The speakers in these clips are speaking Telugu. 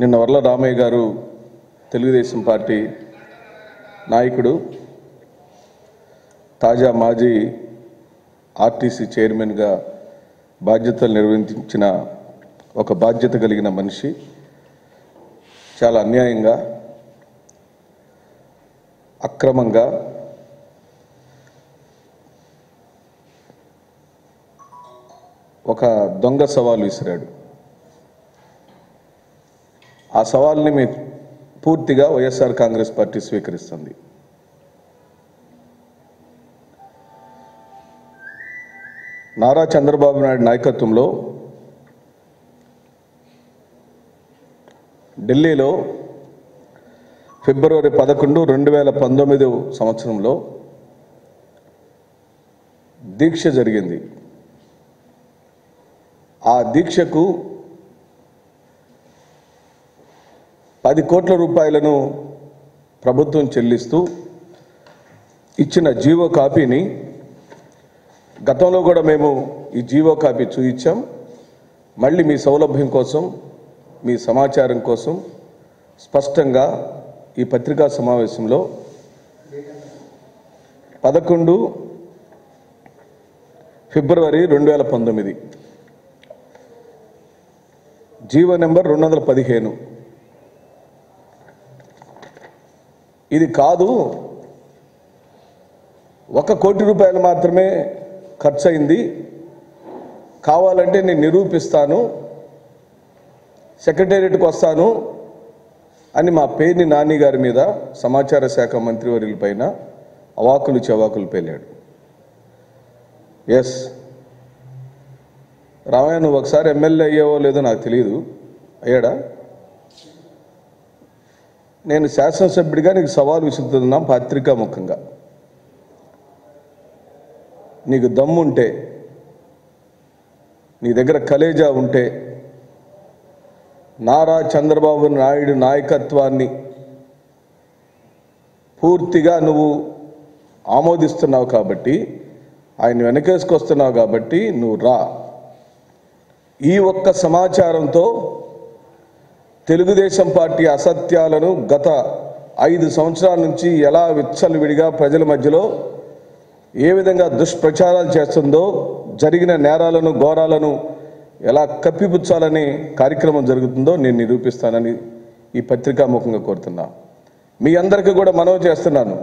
నిన్న వర్ల రామయ్య గారు తెలుగుదేశం పార్టీ నాయకుడు తాజా మాజీ ఆర్టీసీ చైర్మన్గా బాధ్యతలు నిర్వహించిన ఒక బాధ్యత కలిగిన మనిషి. చాలా అన్యాయంగా అక్రమంగా ఒక దొంగ సవాలు విసిరాడు. ఆ సవాల్ని మీ పూర్తిగా వైఎస్ఆర్ కాంగ్రెస్ పార్టీ స్వీకరిస్తుంది. నారా చంద్రబాబు నాయుడు నాయకత్వంలో ఢిల్లీలో ఫిబ్రవరి పదకొండు రెండు వేల పంతొమ్మిది సంవత్సరంలో దీక్ష జరిగింది. ఆ దీక్షకు పది కోట్ల రూపాయలను ప్రభుత్వం చెల్లిస్తూ ఇచ్చిన జీవో కాపీని గతంలో కూడా మేము ఈ జీవో కాపీ చూయించాం. మళ్ళీ మీ సౌలభ్యం కోసం మీ సమాచారం కోసం స్పష్టంగా ఈ పత్రికా సమావేశంలో పదకొండు ఫిబ్రవరి రెండు వేల పంతొమ్మిది జీవో నెంబర్ రెండు వందల పదిహేను. ఇది కాదు ఒక కోటి రూపాయలు మాత్రమే ఖర్చు అయింది కావాలంటే నేను నిరూపిస్తాను సెక్రటేరియట్కి వస్తాను అని మా పేర్ని నాని గారి మీద సమాచార శాఖ మంత్రివర్యుల పైన అవాకులు చవాకులు పేలాడు. ఎస్ రామయ్య నువ్వు ఒకసారి ఎమ్మెల్యే అయ్యావో లేదో నాకు తెలియదు అయ్యాడా? నేను శాసనసభ్యుడిగా నీకు సవాల్ విసురుతున్నాం పత్రికా ముఖంగా. నీకు దమ్ముంటే నీ దగ్గర కలేజా ఉంటే నారా చంద్రబాబు నాయుడు నాయకత్వాన్ని పూర్తిగా నువ్వు ఆమోదిస్తున్నావు కాబట్టి ఆయన వెనకేసుకొస్తున్నావు కాబట్టి నువ్వు రా. ఈ ఒక్క సమాచారంతో తెలుగుదేశం పార్టీ అసత్యాలను గత ఐదు సంవత్సరాల నుంచి ఎలా విచ్చలవిడిగా ప్రజల మధ్యలో ఏ విధంగా దుష్ప్రచారాలు చేస్తుందో జరిగిన నేరాలను ఘోరాలను ఎలా కప్పిపుచ్చాలనే కార్యక్రమం జరుగుతుందో నేను నిరూపిస్తానని ఈ పత్రికాముఖంగా కోరుతున్నా. మీ అందరికీ కూడా మనవి చేస్తున్నాను.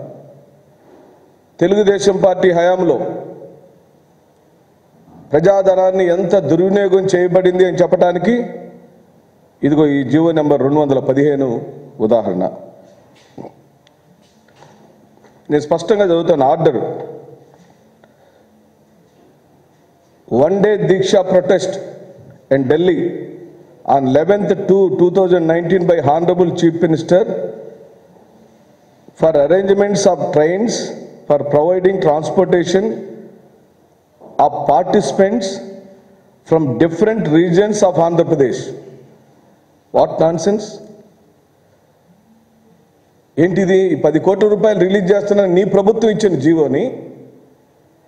తెలుగుదేశం పార్టీ హయాంలో ప్రజాధనాన్ని ఎంత దుర్వినియోగం చేయబడింది అని చెప్పడానికి ఇదిగో ఈ జీవో నెంబర్ రెండు వందల పదిహేను ఉదాహరణ. నేను స్పష్టంగా చదువుతాను order. One day deeksha protest in Delhi on eleventh two two thousand nineteen by honourable chief minister for arrangements of trains for providing transportation of participants from different regions of Andhra Pradesh what nonsense ఏంటిది? పది కోట్ల రూపాయలు రిలీజ్ చేస్తున్న నీ ప్రభుత్వం ఇచ్చిన జీవోని.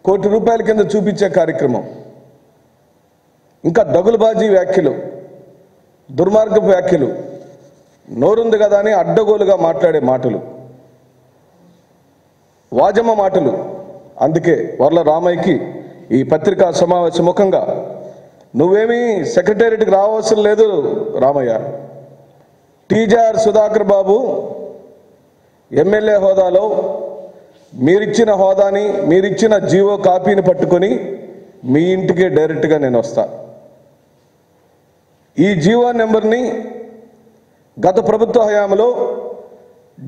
కోటి రూపాయల కింద చూపించే కార్యక్రమం. ఇంకా దగులుబాజీ వ్యాఖ్యలు. దుర్మార్గపు వ్యాఖ్యలు. నోరుంది కదా అని అడ్డగోలుగా మాట్లాడే మాటలు. వాజమ్మ మాటలు. అందుకే వర్ల రామయ్యకి ఈ పత్రికా సమావేశ ముఖంగా. నువ్వేమీ సెక్రటేరియట్కి రావాల్సిన లేదు Ramaiah. T G R Sudhakar Babu M L A హోదాలో మీరిచ్చిన హోదాని మీరిచ్చిన జీవో కాపీని పట్టుకొని మీ ఇంటికే డైరెక్ట్గా నేను వస్తా. ఈ జీవో నెంబర్ని గత ప్రభుత్వ హయాంలో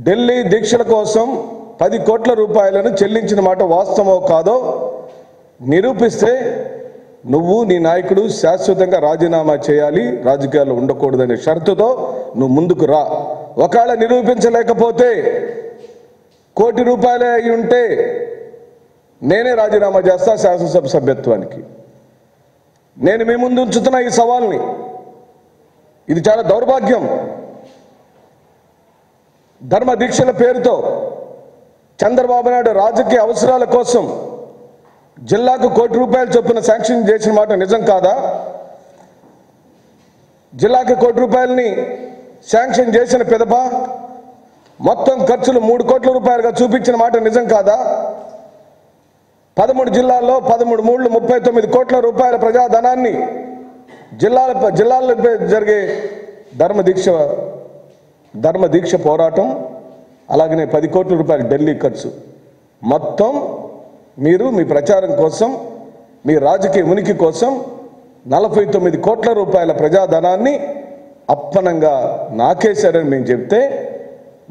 ఢిల్లీ దీక్షల కోసం పది కోట్ల రూపాయలను చెల్లించిన మాట వాస్తవమో కాదో నిరూపిస్తే నువ్వు నీ నాయకుడు శాశ్వతంగా రాజీనామా చేయాలి రాజకీయాల్లో ఉండకూడదనే షరతుతో నువ్వు ముందుకు రా. ఒకవేళ నిరూపించలేకపోతే కోటి రూపాయలే అయి ఉంటే నేనే రాజీనామా చేస్తా శాసనసభ సభ్యత్వానికి. నేను మీ ముందు ఉంచుతున్న ఈ సవాల్ని. ఇది చాలా దౌర్భాగ్యం. ధర్మ దీక్షల పేరుతో చంద్రబాబు నాయుడు రాజకీయ అవసరాల కోసం జిల్లాకు కోటి రూపాయలు చొప్పున శాంక్షన్ చేసిన మాట నిజం కాదా? జిల్లాకి కోటి రూపాయలని శాంక్షన్ చేసిన పెదప మొత్తం ఖర్చులు మూడు కోట్ల రూపాయలుగా చూపించిన మాట నిజం కాదా? పదమూడు జిల్లాల్లో పదమూడు మూడు ముప్పై తొమ్మిది కోట్ల రూపాయల ప్రజాధనాన్ని జిల్లాల జిల్లాల్లో జరిగే ధర్మదీక్ష ధర్మదీక్ష పోరాటం అలాగనే పది కోట్ల రూపాయల ఢిల్లీ ఖర్చు. మొత్తం మీరు మీ ప్రచారం కోసం మీ రాజకీయ ఉనికి కోసం నలభై తొమ్మిది కోట్ల రూపాయల ప్రజాధనాన్ని అప్పనంగా నాకేశారని మేము చెప్తే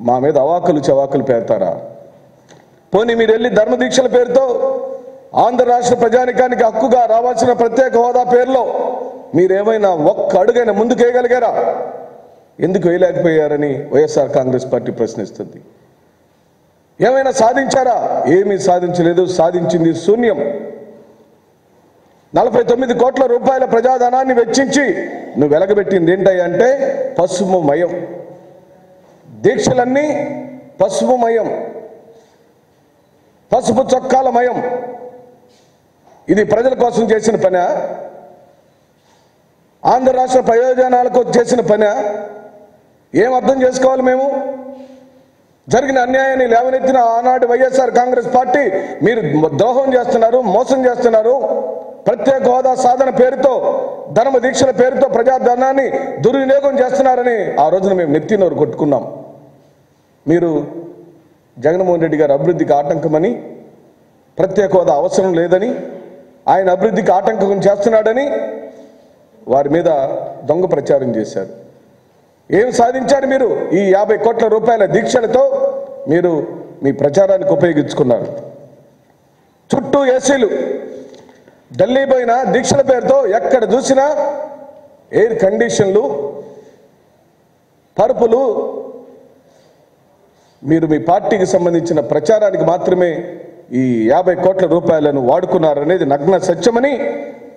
మా మీద అవాకులు చవాకులు పేరుతారా? పోనీ మీరు వెళ్ళి ధర్మదీక్షల పేరుతో ఆంధ్ర రాష్ట్ర ప్రజానికానికి హక్కుగా రావాల్సిన ప్రత్యేక హోదా పేరులో మీరేమైనా ఒక్క అడుగైనా ముందుకు వేయగలిగారా ఎందుకు వేయలేకపోయారని వైఎస్ఆర్ కాంగ్రెస్ పార్టీ ప్రశ్నిస్తుంది. ఏమైనా సాధించారా? ఏమీ సాధించలేదు. సాధించింది శూన్యం. నలభై తొమ్మిది కోట్ల రూపాయల ప్రజాధనాన్ని వెచ్చించి నువ్వు వెలగబెట్టింది ఏంటంటే పసుపు మయం. దీక్షలన్నీ పసుపు మయం. పసుపు చొక్కాల మయం. ఇది ప్రజల కోసం చేసిన పని? ఆంధ్ర రాష్ట్ర ప్రయోజనాలకు చేసిన పని? ఏం అర్థం చేసుకోవాలి మేము? జరిగిన అన్యాయాన్ని లేవనెత్తిన ఆనాటి వైఎస్ఆర్ కాంగ్రెస్ పార్టీ మీరు ద్రోహం చేస్తున్నారు మోసం చేస్తున్నారు. ప్రత్యేక హోదా సాధన పేరుతో ధర్మ దీక్షల పేరుతో ప్రజాధనాన్ని దుర్వినియోగం చేస్తున్నారని ఆ రోజున మేము నెత్తినోరు కొట్టుకున్నాం. మీరు జగన్మోహన్ రెడ్డి గారు అభివృద్ధికి ఆటంకమని ప్రత్యేక హోదా అవసరం లేదని ఆయన అభివృద్ధికి ఆటంకం చేస్తున్నాడని వారి మీద దొంగ ప్రచారం చేశారు. ఏం సాధించారు మీరు? ఈ యాభై కోట్ల రూపాయల దీక్షలతో మీరు మీ ప్రచారానికి ఉపయోగించుకున్నారు. చుట్టూ ఏసీలు. ఢిల్లీ పోయిన దీక్షల పేరుతో ఎక్కడ చూసినా ఎయిర్ కండిషన్లు పరుపులు. మీరు మీ పార్టీకి సంబంధించిన ప్రచారానికి మాత్రమే ఈ యాభై కోట్ల రూపాయలను వాడుకున్నారనేది నగ్న సత్యమని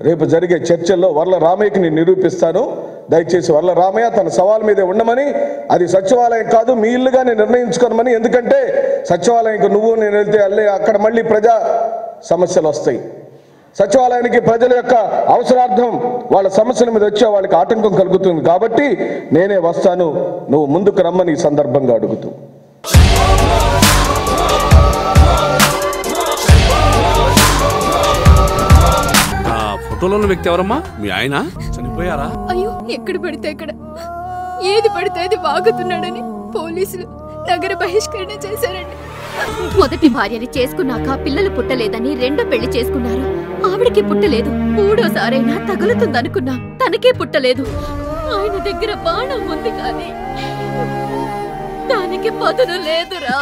రేపు జరిగే చర్చల్లో వర్ల రామయ్యకి నేను నిరూపిస్తాను. దయచేసి వర్ల రామయ్య తన సవాల్ మీదే ఉండమని అది సచివాలయం కాదు మీ ఇల్లుగానే నిర్ణయించుకోనమని. ఎందుకంటే సచివాలయంకి నువ్వు నేను వెళ్తే అల్లే అక్కడ మళ్ళీ ప్రజా సమస్యలు వస్తాయి. సచివాలయానికి ప్రజల యొక్క అవసరార్థం వాళ్ళ సమస్యల మీద వచ్చే వాళ్ళకి ఆటంకం కలుగుతుంది కాబట్టి నేనే వస్తాను నువ్వు ముందుకు రమ్మని ఈ సందర్భంగా అడుగుతూ. ఆ ఫోటోలో ఉన్న వ్యక్తి ఎవరమ్మా? మీ ఆయన? చనిపోయారా? అయ్యో ఎక్కడ పడితే అక్కడ. ఏది పడితే అది వాగుతున్నాడని పోలీసులు నగర బహిష్కరణ చేశారండి. మొదటి భార్యని చేసుకున్నాక పిల్లలు పుట్టలేదని రెండో పెళ్ళి చేసుకున్నారు. ఆవిడకి పుట్టలేదు. మూడోసారైనా తగులుతుందనుకున్నా తనకే పుట్టలేదు. ఆయన దగ్గర బాణం ఉంది కానీ దానికి పదును లేదురా.